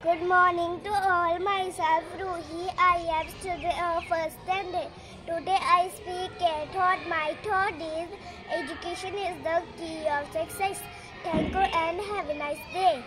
Good morning to all. Myself Ruhi. I am student uh, of first standard. Today I speak a thought. My thought is education is the key of success. Thank you and have a nice day.